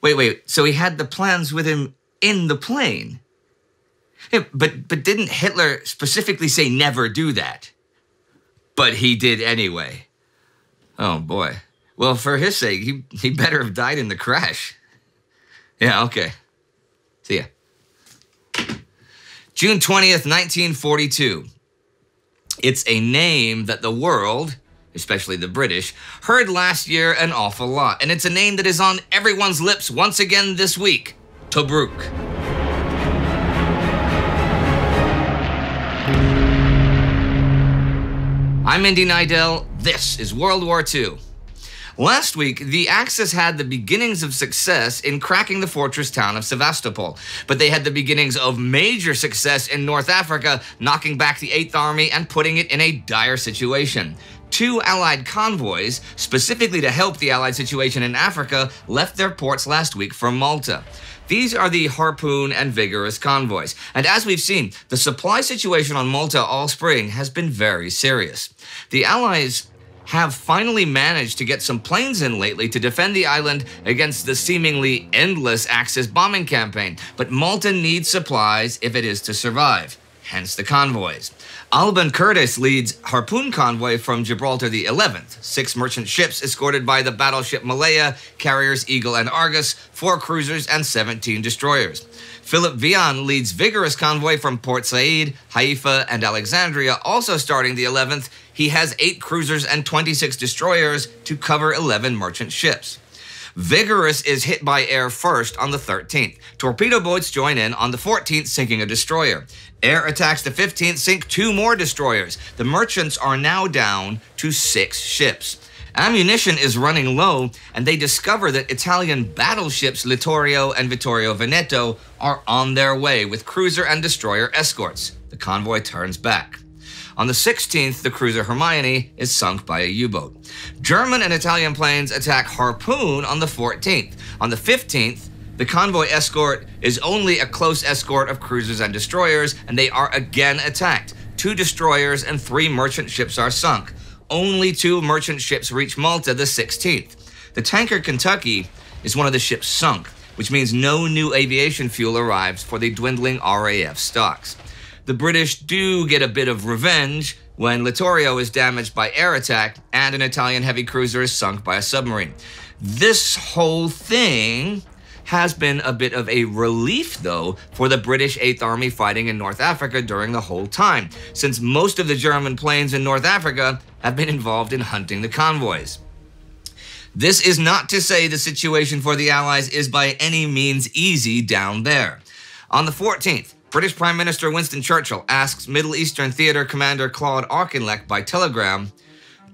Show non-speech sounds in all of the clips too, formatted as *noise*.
Wait, wait. So he had the plans with him in the plane? Yeah, but but didn't Hitler specifically say never do that? But he did anyway. Oh boy. Well, for his sake, he, he better have died in the crash. Yeah, okay. See ya. June 20th, 1942. It's a name that the world, especially the British, heard last year an awful lot, and it's a name that is on everyone's lips once again this week Tobruk. I'm Indy Neidell. This is World War II. Last week, the Axis had the beginnings of success in cracking the fortress town of Sevastopol, but they had the beginnings of major success in North Africa, knocking back the Eighth Army and putting it in a dire situation. Two Allied convoys, specifically to help the Allied situation in Africa, left their ports last week for Malta. These are the Harpoon and Vigorous convoys. And as we've seen, the supply situation on Malta all spring has been very serious. The Allies have finally managed to get some planes in lately to defend the island against the seemingly endless Axis bombing campaign, but Malta needs supplies if it is to survive, hence the convoys. Alban Curteis leads Harpoon convoy from Gibraltar the 11th, six merchant ships escorted by the battleship Malaya, carriers Eagle and Argus, four cruisers, and 17 destroyers. Philip Vian leads vigorous convoy from Port Said, Haifa, and Alexandria, also starting the 11th. He has eight cruisers and 26 destroyers to cover 11 merchant ships. Vigorous is hit by air first on the 13th. Torpedo boats join in on the 14th, sinking a destroyer. Air attacks the 15th, sink two more destroyers. The merchants are now down to six ships. Ammunition is running low, and they discover that Italian battleships Littorio and Vittorio Veneto are on their way with cruiser and destroyer escorts. The convoy turns back. On the 16th, the cruiser Hermione is sunk by a U boat. German and Italian planes attack Harpoon on the 14th. On the 15th, the convoy escort is only a close escort of cruisers and destroyers, and they are again attacked. Two destroyers and three merchant ships are sunk. Only two merchant ships reach Malta the 16th. The tanker Kentucky is one of the ships sunk, which means no new aviation fuel arrives for the dwindling RAF stocks the British do get a bit of revenge when Littorio is damaged by air attack and an Italian heavy cruiser is sunk by a submarine. This whole thing has been a bit of a relief, though, for the British Eighth Army fighting in North Africa during the whole time, since most of the German planes in North Africa have been involved in hunting the convoys. This is not to say the situation for the Allies is by any means easy down there. On the 14th, British Prime Minister Winston Churchill asks Middle Eastern Theater Commander Claude Auchinleck by telegram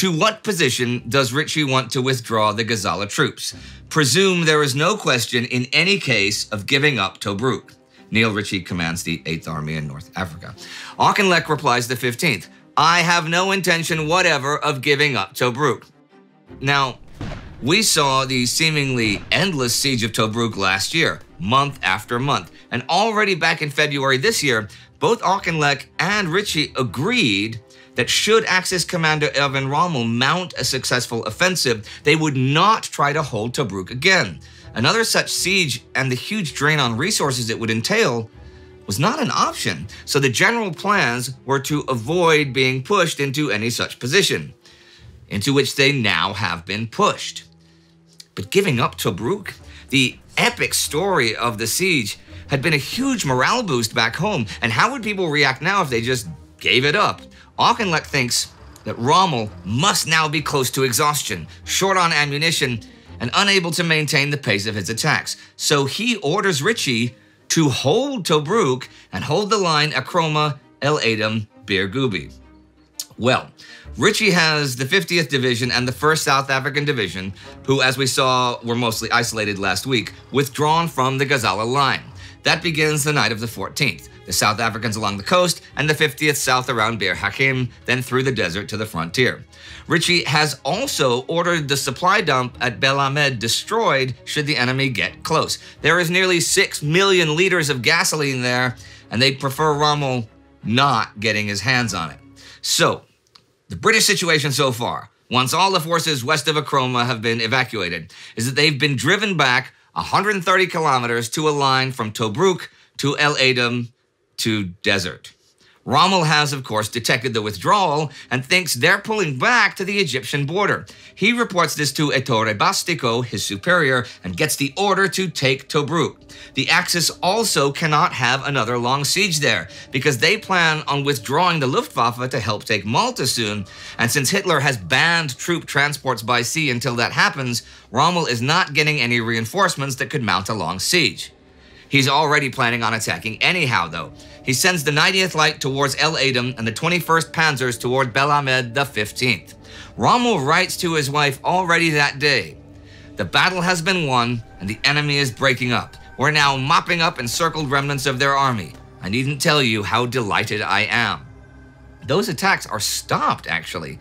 To what position does Ritchie want to withdraw the Gazala troops? Presume there is no question in any case of giving up Tobruk. Neil Ritchie commands the 8th Army in North Africa. Auchinleck replies the 15th I have no intention whatever of giving up Tobruk. Now, we saw the seemingly endless siege of Tobruk last year, month after month. And already back in February this year, both Auchinleck and Ritchie agreed that should Axis commander Erwin Rommel mount a successful offensive, they would not try to hold Tobruk again. Another such siege and the huge drain on resources it would entail was not an option, so the general plans were to avoid being pushed into any such position, into which they now have been pushed. But giving up Tobruk, the epic story of the siege, had been a huge morale boost back home. And how would people react now if they just gave it up? Auchinleck thinks that Rommel must now be close to exhaustion, short on ammunition, and unable to maintain the pace of his attacks. So he orders Ritchie to hold Tobruk and hold the line Akroma, El Adem, Bir Gubi. Well, Ritchie has the 50th Division and the 1st South African Division, who, as we saw, were mostly isolated last week, withdrawn from the Gazala line. That begins the night of the 14th. The South Africans along the coast, and the 50th south around Bir Hakeim, then through the desert to the frontier. Ritchie has also ordered the supply dump at Belhamed destroyed should the enemy get close. There is nearly 6 million liters of gasoline there, and they prefer Rommel not getting his hands on it. So, the British situation so far, once all the forces west of Akroma have been evacuated, is that they've been driven back 130 kilometers to a line from Tobruk to El Adem to desert. Rommel has, of course, detected the withdrawal and thinks they're pulling back to the Egyptian border. He reports this to Ettore Bastico, his superior, and gets the order to take Tobruk. The Axis also cannot have another long siege there because they plan on withdrawing the Luftwaffe to help take Malta soon. And since Hitler has banned troop transports by sea until that happens, Rommel is not getting any reinforcements that could mount a long siege. He's already planning on attacking anyhow, though. He sends the 90th Light towards El Adem and the 21st Panzers toward Belhamed the 15th. Rommel writes to his wife already that day The battle has been won, and the enemy is breaking up. We're now mopping up encircled remnants of their army. I needn't tell you how delighted I am. Those attacks are stopped, actually.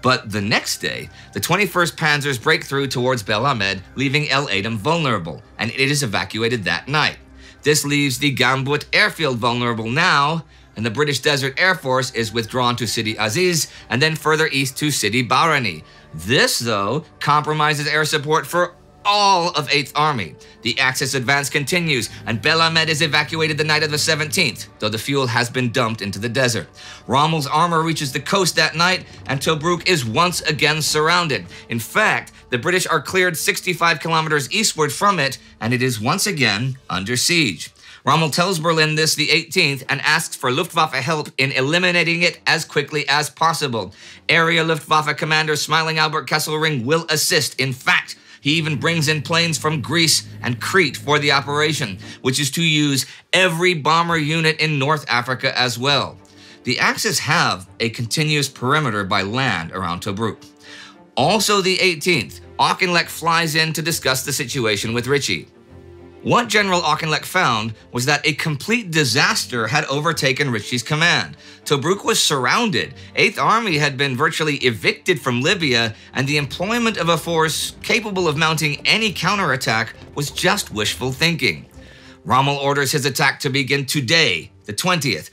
But the next day, the 21st Panzers break through towards Belhamed, leaving El Adem vulnerable, and it is evacuated that night. This leaves the Gambut airfield vulnerable now, and the British Desert Air Force is withdrawn to Sidi Azeiz and then further east to Sidi Barrani. This, though, compromises air support for all of 8th Army. The Axis advance continues, and Belhamed is evacuated the night of the 17th, though the fuel has been dumped into the desert. Rommel's armor reaches the coast that night, and Tobruk is once again surrounded. In fact, the British are cleared 65 kilometers eastward from it, and it is once again under siege. Rommel tells Berlin this the 18th and asks for Luftwaffe help in eliminating it as quickly as possible. Area Luftwaffe Commander Smiling Albert Kesselring will assist. In fact, he even brings in planes from Greece and Crete for the operation, which is to use every bomber unit in North Africa as well. The Axis have a continuous perimeter by land around Tobruk. Also, the 18th, Auchinleck flies in to discuss the situation with Ritchie. What General Auchinleck found was that a complete disaster had overtaken Ritchie's command. Tobruk was surrounded, 8th Army had been virtually evicted from Libya, and the employment of a force capable of mounting any counterattack was just wishful thinking. Rommel orders his attack to begin today, the 20th,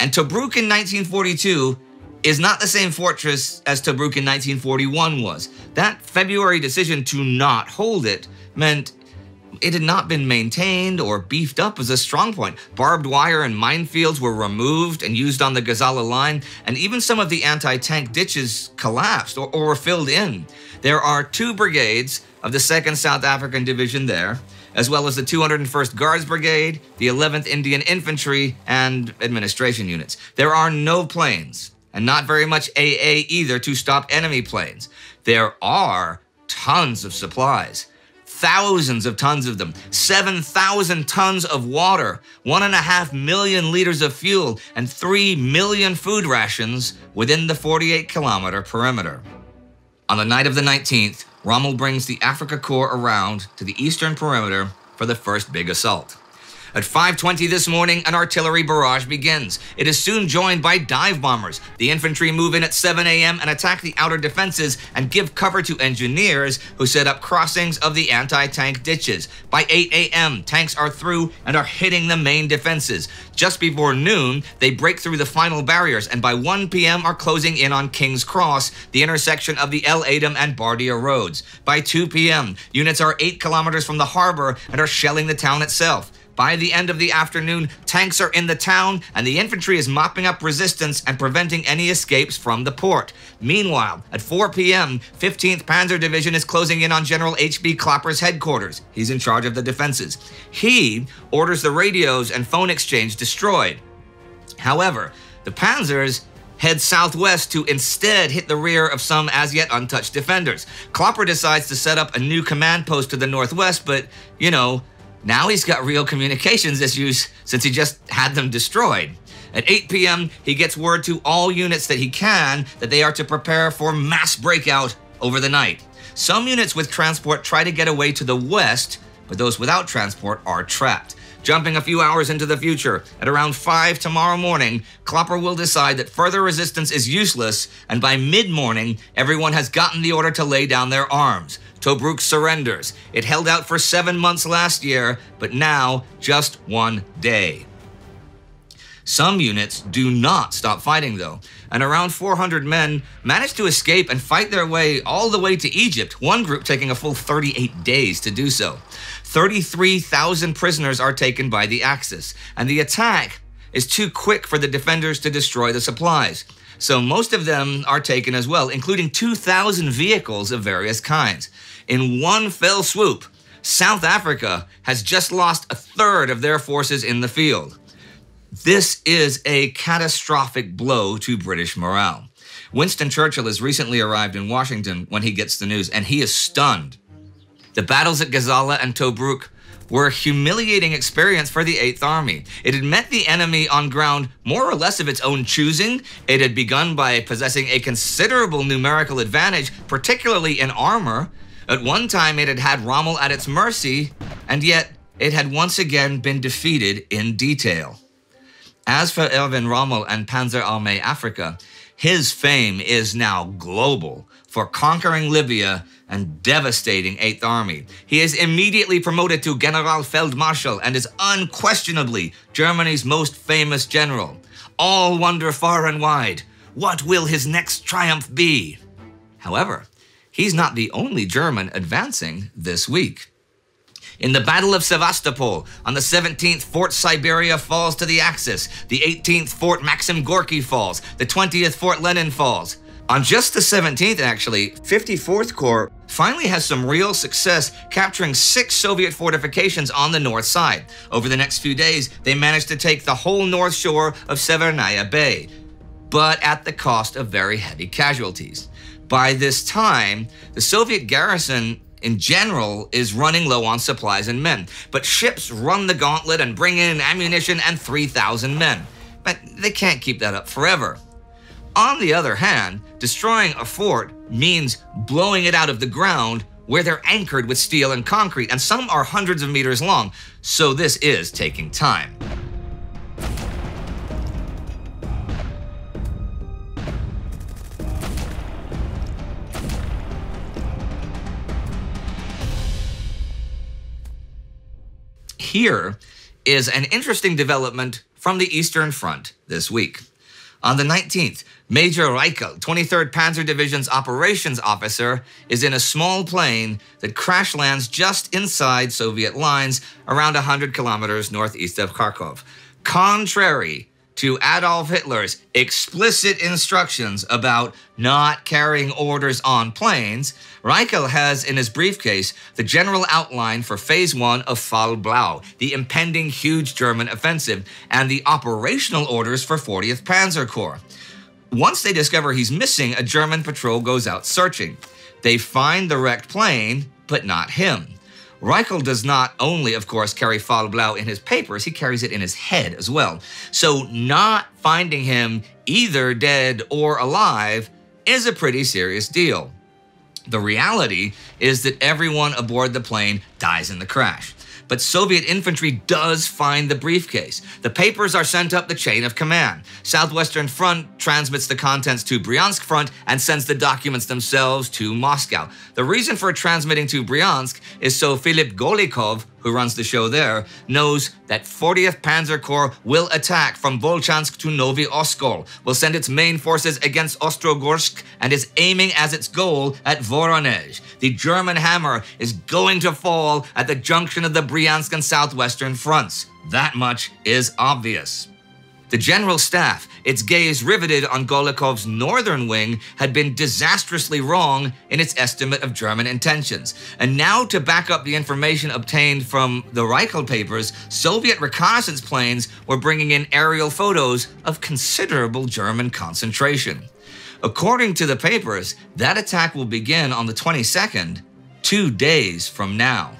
and Tobruk in 1942 is not the same fortress as Tobruk in 1941 was. That February decision to not hold it meant it had not been maintained or beefed up as a strong point. Barbed wire and minefields were removed and used on the Gazala line, and even some of the anti tank ditches collapsed or, or, were filled in. There are two brigades of the 2nd South African Division there, as well as the 201st Guards Brigade, the 11th Indian Infantry, and administration units. There are no planes and not very much AA either to stop enemy planes. There are tons of supplies, thousands of tons of them, 7,000 tons of water, one and a half million liters of fuel, and 3 million food rations within the 48 kilometer perimeter. On the night of the 19th, Rommel brings the Afrika Korps around to the eastern perimeter for the first big assault. At 5.20 this morning, an artillery barrage begins. It is soon joined by dive bombers. The infantry move in at 7 a.m. and attack the outer defenses and give cover to engineers who set up crossings of the anti-tank ditches. By 8 a.m., tanks are through and are hitting the main defenses. Just before noon, they break through the final barriers and by 1 p.m. are closing in on King's Cross, the intersection of the El Adem and Bardia roads. By 2 p.m., units are 8 kilometers from the harbor and are shelling the town itself. By the end of the afternoon, tanks are in the town and the infantry is mopping up resistance and preventing any escapes from the port. Meanwhile, at 4 p.m., 15th Panzer Division is closing in on General H.B. Klopper's headquarters. He's in charge of the defenses. He orders the radios and phone exchange destroyed. However, the Panzers head southwest to instead hit the rear of some as yet untouched defenders. Klopper decides to set up a new command post to the northwest, but, you know, now he's got real communications issues since he just had them destroyed. At 8 p.m., he gets word to all units that he can that they are to prepare for mass breakout over the night. Some units with transport try to get away to the west, but those without transport are trapped. Jumping a few hours into the future, at around 5 tomorrow morning, Klopper will decide that further resistance is useless, and by mid morning, everyone has gotten the order to lay down their arms. Tobruk surrenders. It held out for seven months last year, but now just one day. Some units do not stop fighting, though, and around 400 men manage to escape and fight their way all the way to Egypt, one group taking a full 38 days to do so. 33,000 prisoners are taken by the Axis, and the attack is too quick for the defenders to destroy the supplies. So most of them are taken as well, including 2,000 vehicles of various kinds. In one fell swoop, South Africa has just lost a third of their forces in the field. This is a catastrophic blow to British morale. Winston Churchill has recently arrived in Washington when he gets the news, and he is stunned. The battles at Gazala and Tobruk were a humiliating experience for the Eighth Army. It had met the enemy on ground more or less of its own choosing. It had begun by possessing a considerable numerical advantage, particularly in armor. At one time, it had had Rommel at its mercy, and yet it had once again been defeated in detail. As for Erwin Rommel and Panzerarmee Afrika, his fame is now global for conquering Libya and devastating Eighth Army. He is immediately promoted to Generalfeldmarschall and is unquestionably Germany's most famous general. All wonder far and wide, what will his next triumph be? However, he's not the only German advancing this week. In the Battle of Sevastopol, on the 17th, Fort Siberia falls to the Axis. The 18th, Fort Maxim Gorky falls. The 20th, Fort Lenin falls. On just the 17th, actually, 54th Corps finally has some real success capturing six Soviet fortifications on the north side. Over the next few days, they managed to take the whole north shore of Severnaya Bay, but at the cost of very heavy casualties. By this time, the Soviet garrison in general is running low on supplies and men, but ships run the gauntlet and bring in ammunition and 3,000 men. But they can't keep that up forever. On the other hand, destroying a fort means blowing it out of the ground where they're anchored with steel and concrete, and some are hundreds of meters long, so this is taking time. Here is an interesting development from the Eastern Front this week. On the 19th, Major Reichel, 23rd Panzer Division's operations officer, is in a small plane that crash lands just inside Soviet lines around 100 kilometers northeast of Kharkov. Contrary to Adolf Hitler's explicit instructions about not carrying orders on planes, Reichel has in his briefcase the general outline for Phase 1 of Fall Blau, the impending huge German offensive, and the operational orders for 40th Panzer Corps. Once they discover he's missing, a German patrol goes out searching. They find the wrecked plane, but not him. Reichel does not only, of course, carry Fall Blau in his papers, he carries it in his head as well. So not finding him either dead or alive is a pretty serious deal. The reality is that everyone aboard the plane dies in the crash but Soviet infantry does find the briefcase. The papers are sent up the chain of command. Southwestern Front transmits the contents to Bryansk Front and sends the documents themselves to Moscow. The reason for transmitting to Bryansk is so Philip Golikov, who runs the show there, knows that 40th Panzer Corps will attack from Volchansk to Novy Oskol, will send its main forces against Ostrogozhsk, and is aiming as its goal at Voronezh. The German hammer is going to fall at the junction of the Bryansk and Southwestern fronts. That much is obvious. The General Staff, its gaze riveted on Golikov's northern wing, had been disastrously wrong in its estimate of German intentions. And now, to back up the information obtained from the Reichel papers, Soviet reconnaissance planes were bringing in aerial photos of considerable German concentration. According to the papers, that attack will begin on the 22nd, two days from now.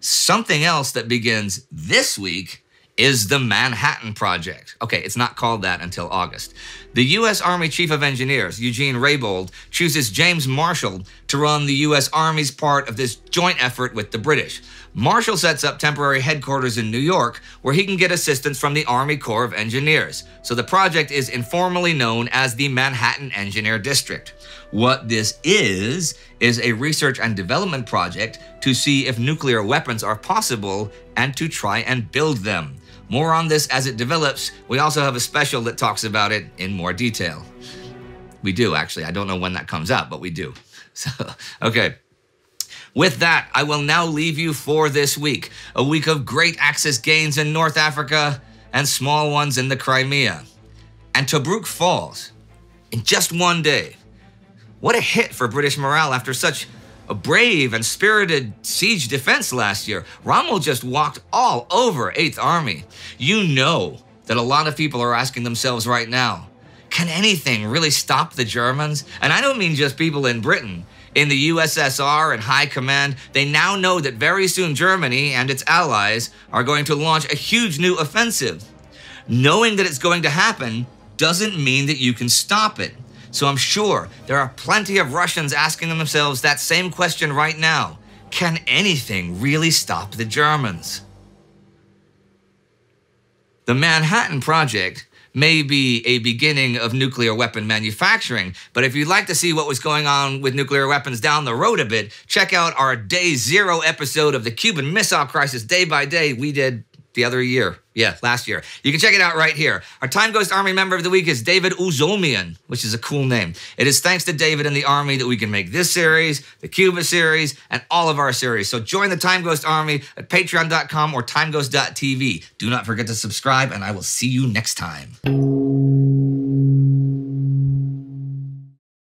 Something else that begins this week is the Manhattan Project. Okay, it's not called that until August. The U.S. Army Chief of Engineers, Eugene Reybold, chooses James Marshall to run the U.S. Army's part of this joint effort with the British. Marshall sets up temporary headquarters in New York where he can get assistance from the Army Corps of Engineers. So the project is informally known as the Manhattan Engineer District. What this is, is a research and development project to see if nuclear weapons are possible and to try and build them. More on this as it develops. We also have a special that talks about it in more detail. We do, actually. I don't know when that comes out, but we do. *laughs* So, okay. With that, I will now leave you for this week, a week of great Axis gains in North Africa and small ones in the Crimea. And Tobruk falls in just one day. What a hit for British morale after such a brave and spirited siege defense last year. Rommel just walked all over 8th Army. You know that a lot of people are asking themselves right now, can anything really stop the Germans? And I don't mean just people in Britain. In the USSR and high command, they now know that very soon Germany and its allies are going to launch a huge new offensive. Knowing that it's going to happen doesn't mean that you can stop it. So I'm sure there are plenty of Russians asking themselves that same question right now. Can anything really stop the Germans? The Manhattan Project may be a beginning of nuclear weapon manufacturing, but if you'd like to see what was going on with nuclear weapons down the road a bit, check out our day zero episode of the Cuban Missile Crisis Day by Day we did the other year. Yeah, last year. You can check it out right here. Our Time Ghost Army member of the week is David Uzomian, which is a cool name. It is thanks to David and the Army that we can make this series, the Cuba series, and all of our series. So join the Time Ghost Army at patreon.com or timeghost.tv. Do not forget to subscribe, and I will see you next time.